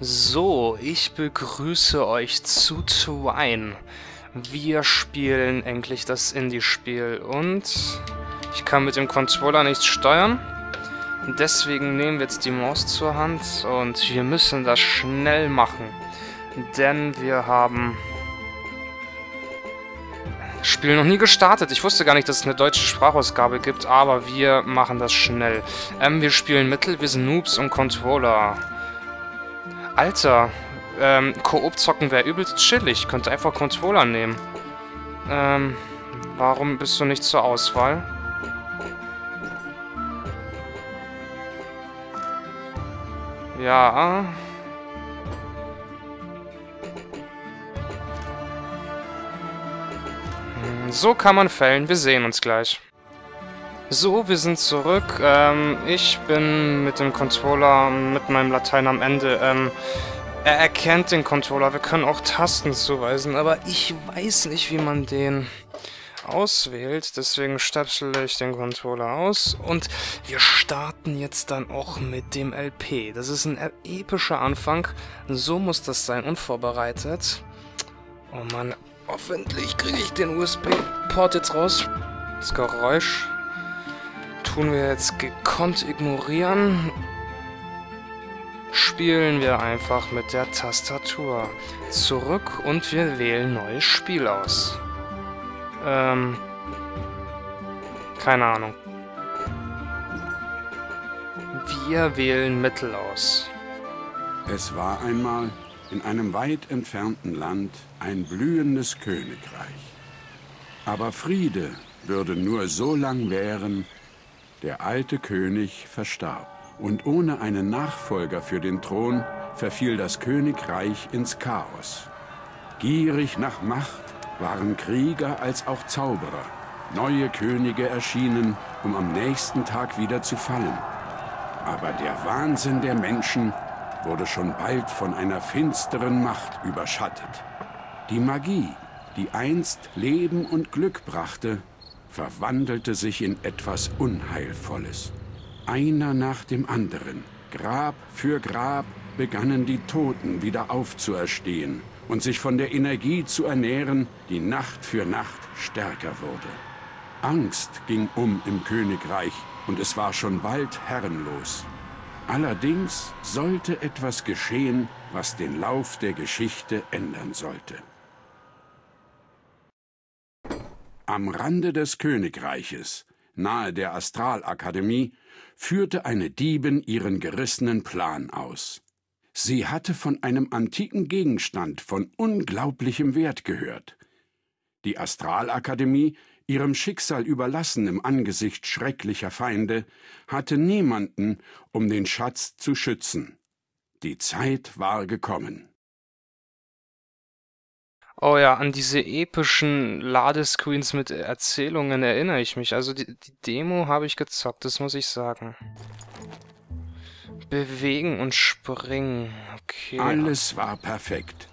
So, ich begrüße euch zu Twine. Wir spielen endlich das Indie-Spiel und ich kann mit dem Controller nichts steuern. Deswegen nehmen wir jetzt die Maus zur Hand und wir müssen das schnell machen. Denn wir haben das Spiel noch nie gestartet. Ich wusste gar nicht, dass es eine deutsche Sprachausgabe gibt, aber wir machen das schnell. Ähm, wir spielen Mittel, wir sind Noobs und Controller. Alter, ähm, Koop zocken wäre übelst chillig. Könnte einfach Controller nehmen. Ähm, warum bist du nicht zur Auswahl? Ja. Hm, so kann man fällen. Wir sehen uns gleich. So, wir sind zurück. Ähm, ich bin mit dem Controller, mit meinem Latein am Ende. Ähm, er erkennt den Controller. Wir können auch Tasten zuweisen, aber ich weiß nicht, wie man den auswählt. Deswegen stöpsele ich den Controller aus. Und wir starten jetzt dann auch mit dem LP. Das ist ein epischer Anfang. So muss das sein, unvorbereitet. Oh Mann, hoffentlich kriege ich den USB-Port jetzt raus. Das Geräusch tun wir jetzt gekonnt ignorieren. Spielen wir einfach mit der Tastatur. Zurück und wir wählen neues Spiel aus. Ähm... Keine Ahnung. Wir wählen Mittel aus. Es war einmal in einem weit entfernten Land ein blühendes Königreich. Aber Friede würde nur so lang währen, der alte König verstarb. Und ohne einen Nachfolger für den Thron verfiel das Königreich ins Chaos. Gierig nach Macht waren Krieger als auch Zauberer. Neue Könige erschienen, um am nächsten Tag wieder zu fallen. Aber der Wahnsinn der Menschen wurde schon bald von einer finsteren Macht überschattet. Die Magie, die einst Leben und Glück brachte, verwandelte sich in etwas Unheilvolles. Einer nach dem anderen, Grab für Grab, begannen die Toten wieder aufzuerstehen und sich von der Energie zu ernähren, die Nacht für Nacht stärker wurde. Angst ging um im Königreich und es war schon bald herrenlos. Allerdings sollte etwas geschehen, was den Lauf der Geschichte ändern sollte. Am Rande des Königreiches, nahe der Astralakademie, führte eine Diebin ihren gerissenen Plan aus. Sie hatte von einem antiken Gegenstand von unglaublichem Wert gehört. Die Astralakademie, ihrem Schicksal überlassen im Angesicht schrecklicher Feinde, hatte niemanden, um den Schatz zu schützen. Die Zeit war gekommen. Oh ja, an diese epischen Ladescreens mit Erzählungen erinnere ich mich. Also die, die Demo habe ich gezockt, das muss ich sagen. Bewegen und springen. Okay. Alles war perfekt.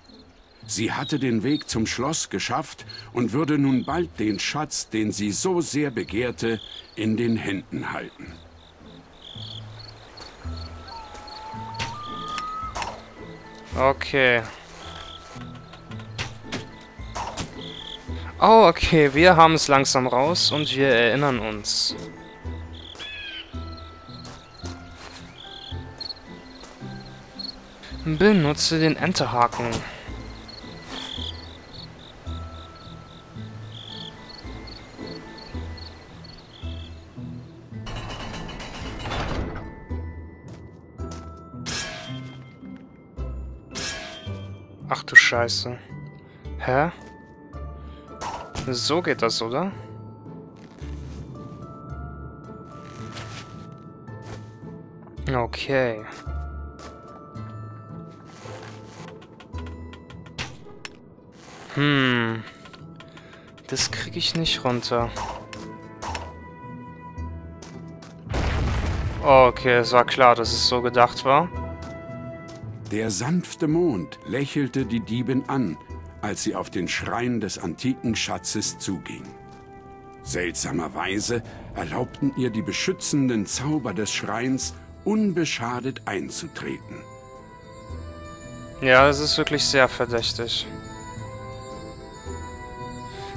Sie hatte den Weg zum Schloss geschafft und würde nun bald den Schatz, den sie so sehr begehrte, in den Händen halten. Okay. Oh, okay, wir haben es langsam raus und wir erinnern uns. Benutze den Enterhaken. Ach du Scheiße. Hä? So geht das, oder? Okay. Hm. Das kriege ich nicht runter. Okay, es war klar, dass es so gedacht war. Der sanfte Mond lächelte die Diebin an, als sie auf den Schrein des antiken Schatzes zuging. Seltsamerweise erlaubten ihr die beschützenden Zauber des Schreins unbeschadet einzutreten. Ja, das ist wirklich sehr verdächtig.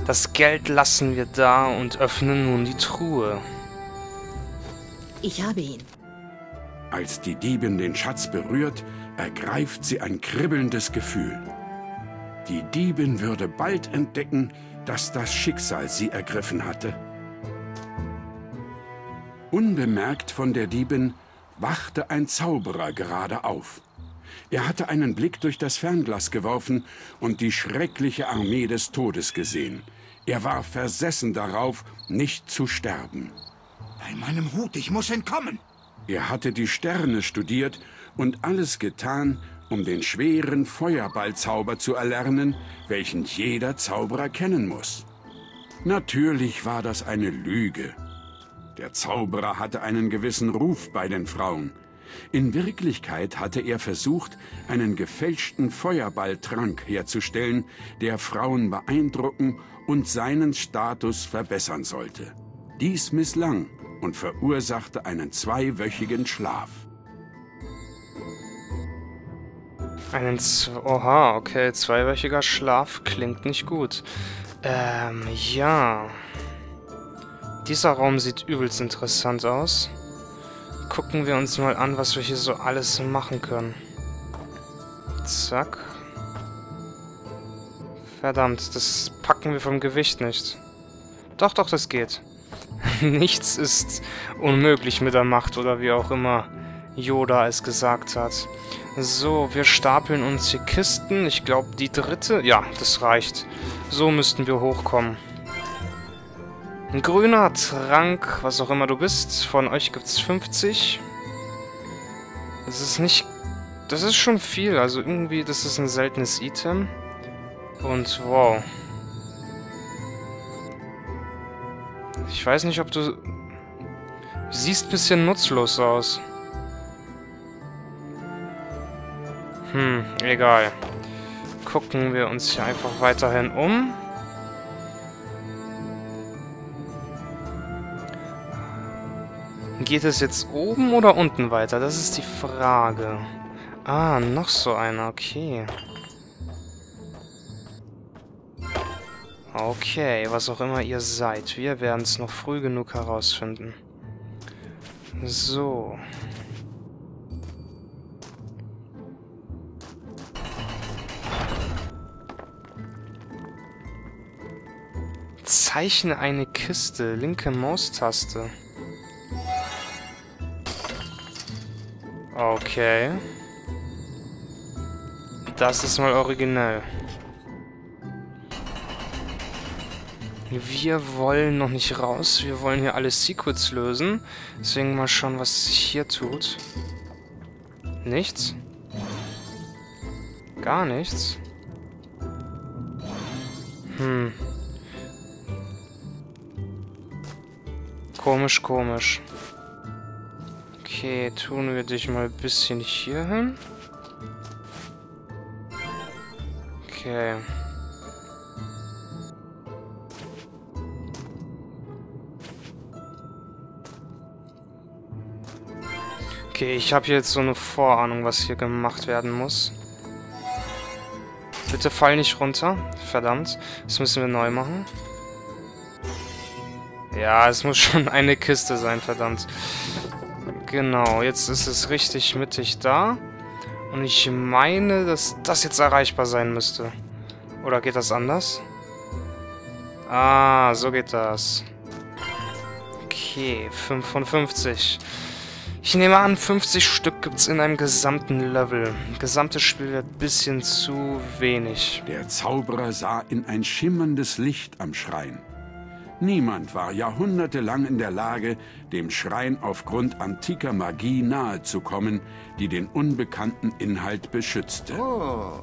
Das Geld lassen wir da und öffnen nun die Truhe. Ich habe ihn. Als die Diebin den Schatz berührt, ergreift sie ein kribbelndes Gefühl. Die Diebin würde bald entdecken, dass das Schicksal sie ergriffen hatte. Unbemerkt von der Diebin wachte ein Zauberer gerade auf. Er hatte einen Blick durch das Fernglas geworfen und die schreckliche Armee des Todes gesehen. Er war versessen darauf, nicht zu sterben. Bei meinem Hut, ich muss entkommen. Er hatte die Sterne studiert und alles getan, um den schweren Feuerballzauber zu erlernen, welchen jeder Zauberer kennen muss. Natürlich war das eine Lüge. Der Zauberer hatte einen gewissen Ruf bei den Frauen. In Wirklichkeit hatte er versucht, einen gefälschten Feuerballtrank herzustellen, der Frauen beeindrucken und seinen Status verbessern sollte. Dies misslang und verursachte einen zweiwöchigen Schlaf. Einen Z Oha, okay, zweiwöchiger Schlaf klingt nicht gut. Ähm, ja. Dieser Raum sieht übelst interessant aus. Gucken wir uns mal an, was wir hier so alles machen können. Zack. Verdammt, das packen wir vom Gewicht nicht. Doch, doch, das geht. Nichts ist unmöglich mit der Macht oder wie auch immer Yoda es gesagt hat. So, wir stapeln uns hier Kisten. Ich glaube, die dritte... Ja, das reicht. So müssten wir hochkommen. Ein grüner Trank, was auch immer du bist. Von euch gibt es 50. Das ist nicht... Das ist schon viel. Also irgendwie, das ist ein seltenes Item. Und wow. Ich weiß nicht, ob du... Siehst ein bisschen nutzlos aus. Hm, egal. Gucken wir uns hier einfach weiterhin um. Geht es jetzt oben oder unten weiter? Das ist die Frage. Ah, noch so einer. Okay. Okay, was auch immer ihr seid. Wir werden es noch früh genug herausfinden. So. Zeichne eine Kiste. Linke Maustaste. Okay. Das ist mal originell. Wir wollen noch nicht raus. Wir wollen hier alle Secrets lösen. Deswegen mal schauen, was sich hier tut. Nichts? Gar nichts? Hm. Komisch, komisch. Okay, tun wir dich mal ein bisschen hier hin. Okay. Okay, ich habe jetzt so eine Vorahnung, was hier gemacht werden muss. Bitte fall nicht runter. Verdammt. Das müssen wir neu machen. Ja, es muss schon eine Kiste sein, verdammt. Genau, jetzt ist es richtig mittig da. Und ich meine, dass das jetzt erreichbar sein müsste. Oder geht das anders? Ah, so geht das. Okay, 5 von 50. Ich nehme an, 50 Stück gibt es in einem gesamten Level. Gesamtes Spiel wird ein bisschen zu wenig. Der Zauberer sah in ein schimmerndes Licht am Schrein. Niemand war jahrhundertelang in der Lage, dem Schrein aufgrund antiker Magie nahezukommen, die den unbekannten Inhalt beschützte. Oh,